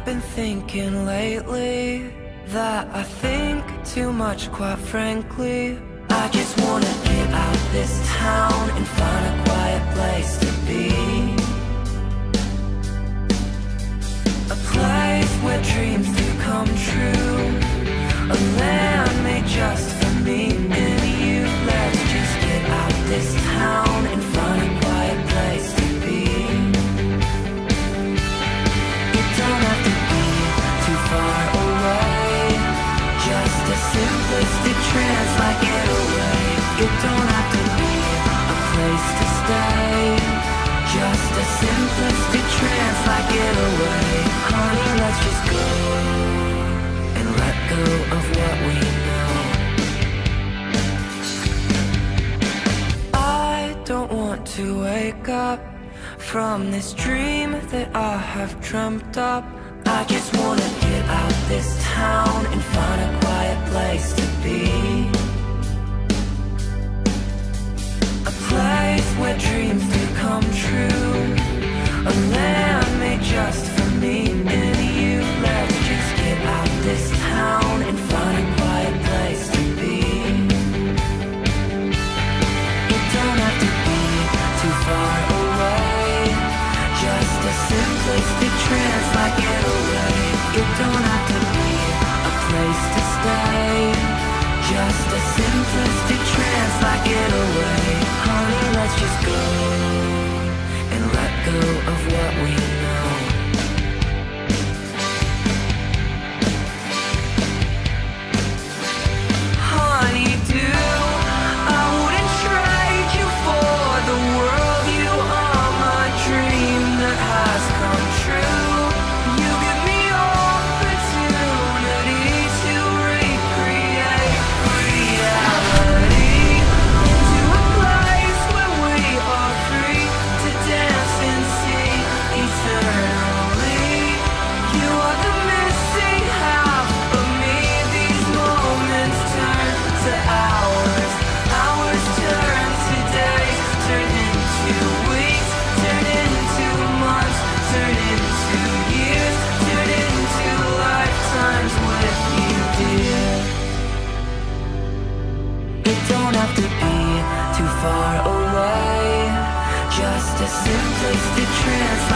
I've been thinking lately That I think too much, quite frankly. I just wanna get out this town And find a quiet place to be. A place where dreams do come true. A land made just for me and you. Let's just get out this town and to wake up from this dream that I have dreamt up. I just wanna get out this town and find a quiet place simplistic trance.